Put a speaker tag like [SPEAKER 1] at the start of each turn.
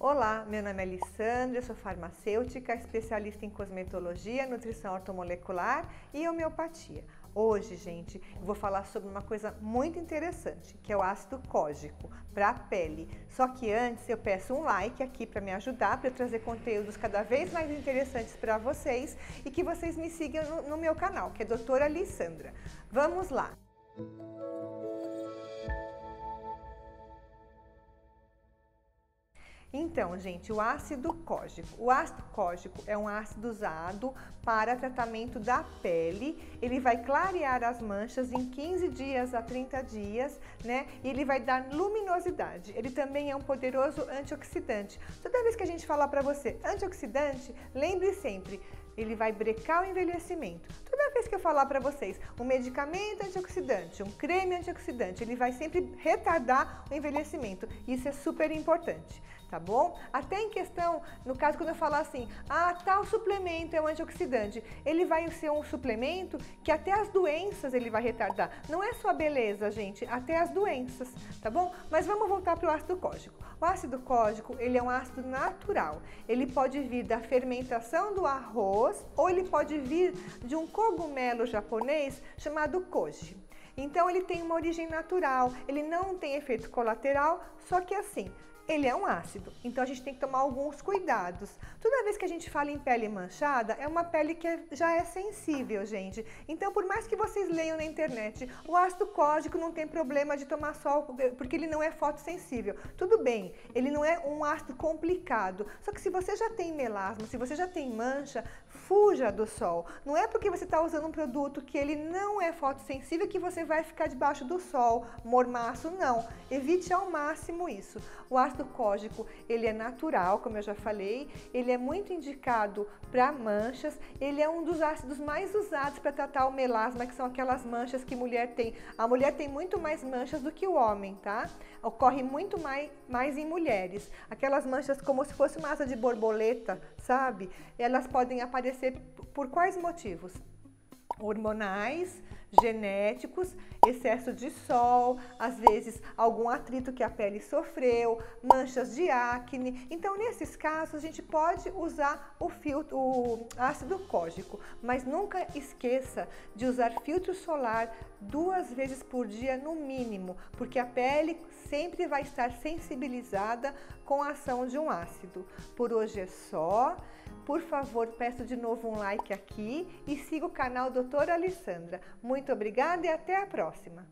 [SPEAKER 1] Olá, meu nome é Alessandra, sou farmacêutica, especialista em cosmetologia, nutrição ortomolecular e homeopatia. Hoje, gente, eu vou falar sobre uma coisa muito interessante, que é o ácido cógico para a pele. Só que antes eu peço um like aqui para me ajudar, para trazer conteúdos cada vez mais interessantes para vocês e que vocês me sigam no, no meu canal, que é Doutora Alessandra. Vamos lá! Então, gente, o ácido cógico. O ácido cógico é um ácido usado para tratamento da pele. Ele vai clarear as manchas em 15 dias a 30 dias, né? E ele vai dar luminosidade. Ele também é um poderoso antioxidante. Toda vez que a gente falar para você antioxidante, lembre sempre, ele vai brecar o envelhecimento. Toda vez que eu falar para vocês um medicamento antioxidante, um creme antioxidante, ele vai sempre retardar o envelhecimento. Isso é super importante, tá bom? Até em questão, no caso quando eu falar assim, ah, tal suplemento é um antioxidante, ele vai ser um suplemento que até as doenças ele vai retardar. Não é só beleza, gente, até as doenças, tá bom? Mas vamos voltar para o ácido cógico. O ácido cógico, ele é um ácido natural. Ele pode vir da fermentação do arroz ou ele pode vir de um cogumelo japonês chamado koji. Então ele tem uma origem natural, ele não tem efeito colateral, só que assim, ele é um ácido, então a gente tem que tomar alguns cuidados. Toda vez que a gente fala em pele manchada, é uma pele que é, já é sensível, gente. Então, por mais que vocês leiam na internet, o ácido código não tem problema de tomar sol, porque ele não é fotossensível. Tudo bem, ele não é um ácido complicado. Só que se você já tem melasma, se você já tem mancha, fuja do sol. Não é porque você está usando um produto que ele não é fotossensível que você vai ficar debaixo do sol, mormaço, não. Evite ao máximo isso. O ácido ácido cógico, ele é natural, como eu já falei, ele é muito indicado para manchas, ele é um dos ácidos mais usados para tratar o melasma, que são aquelas manchas que mulher tem. A mulher tem muito mais manchas do que o homem, tá? Ocorre muito mais, mais em mulheres. Aquelas manchas como se fosse uma asa de borboleta, sabe? Elas podem aparecer por quais motivos? Hormonais, genéticos, excesso de sol, às vezes algum atrito que a pele sofreu, manchas de acne. Então, nesses casos, a gente pode usar o filtro, o ácido cógico, mas nunca esqueça de usar filtro solar duas vezes por dia no mínimo, porque a pele sempre vai estar sensibilizada com a ação de um ácido. Por hoje é só. Por favor, peço de novo um like aqui e siga o canal Doutora Alessandra. Muito obrigada e até a próxima!